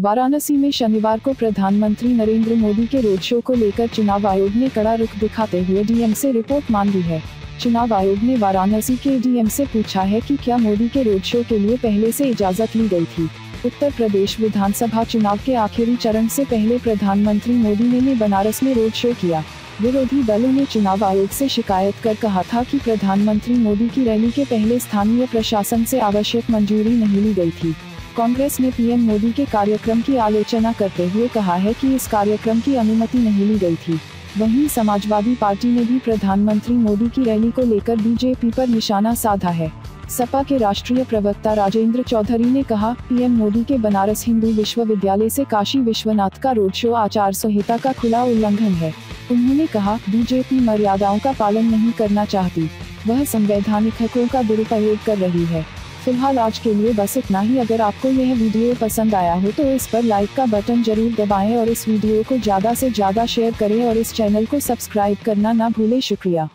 वाराणसी में शनिवार को प्रधानमंत्री नरेंद्र मोदी के रोड शो को लेकर चुनाव आयोग ने कड़ा रुख दिखाते हुए डीएम से रिपोर्ट मांगी है। चुनाव आयोग ने वाराणसी के डीएम से पूछा है कि क्या मोदी के रोड शो के लिए पहले से इजाज़त ली गई थी। उत्तर प्रदेश विधानसभा चुनाव के आखिरी चरण से पहले प्रधानमंत्री मोदी ने, ने बनारस में रोड शो किया। विरोधी दलों ने चुनाव आयोग से शिकायत कर कहा था कि प्रधानमंत्री मोदी की रैली के पहले स्थानीय प्रशासन से आवश्यक मंजूरी नहीं ली गई थी। कांग्रेस ने पीएम मोदी के कार्यक्रम की आलोचना करते हुए कहा है कि इस कार्यक्रम की अनुमति नहीं ली गई थी। वहीं समाजवादी पार्टी ने भी प्रधानमंत्री मोदी की रैली को लेकर बीजेपी पर निशाना साधा है। सपा के राष्ट्रीय प्रवक्ता राजेंद्र चौधरी ने कहा, पीएम मोदी के बनारस हिंदू विश्वविद्यालय से काशी विश्वनाथ का रोड शो आचार संहिता का खुला उल्लंघन है। उन्होंने कहा, बीजेपी मर्यादाओं का पालन नहीं करना चाहती। वह संवैधानिक हकों का दुरुपयोग कर रही है। फ़िलहाल आज के लिए बस इतना ही। अगर आपको यह वीडियो पसंद आया हो तो इस पर लाइक का बटन ज़रूर दबाएँ और इस वीडियो को ज़्यादा से ज़्यादा शेयर करें और इस चैनल को सब्सक्राइब करना ना भूलें। शुक्रिया।